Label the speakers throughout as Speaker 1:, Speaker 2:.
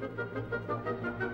Speaker 1: thank you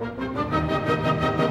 Speaker 1: Thank you.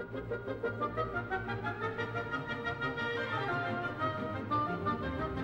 Speaker 1: Thank you.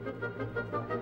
Speaker 1: Música